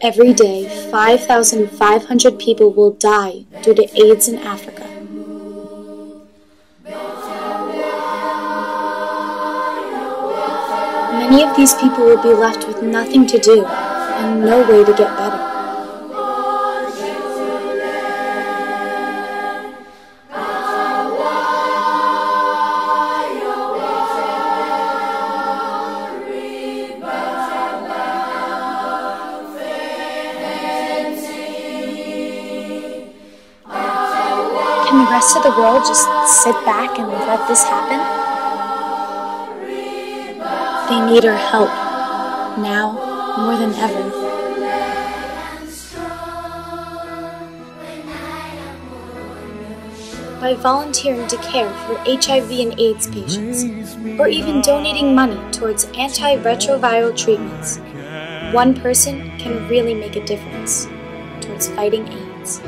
Every day, 5,500 people will die due to AIDS in Africa. Many of these people will be left with nothing to do and no way to get better. Rest of the world just sit back and let this happen? They need our help, now more than ever. By volunteering to care for HIV and AIDS patients, or even donating money towards antiretroviral treatments, one person can really make a difference towards fighting AIDS.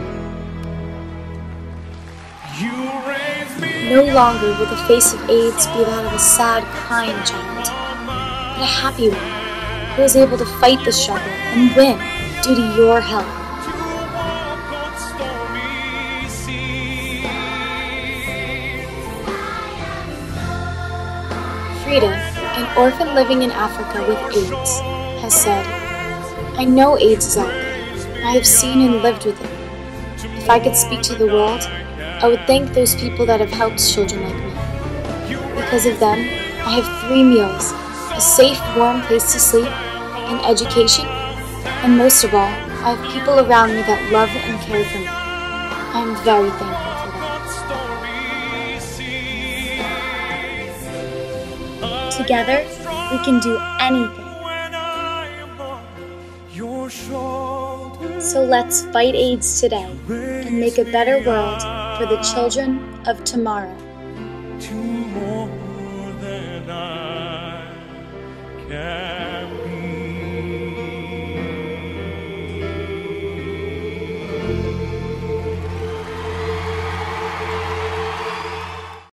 No longer will the face of AIDS be that of a sad, crying child, but a happy one who is able to fight the struggle and win due to your help. Frida, an orphan living in Africa with AIDS, has said, I know AIDS is out there. I have seen and lived with it. If I could speak to the world, I would thank those people that have helped children like me. Because of them, I have three meals, a safe, warm place to sleep, an education, and most of all, I have people around me that love and care for me. I am very thankful. Together, we can do anything. So let's fight AIDS today and make a better world for the children of tomorrow. to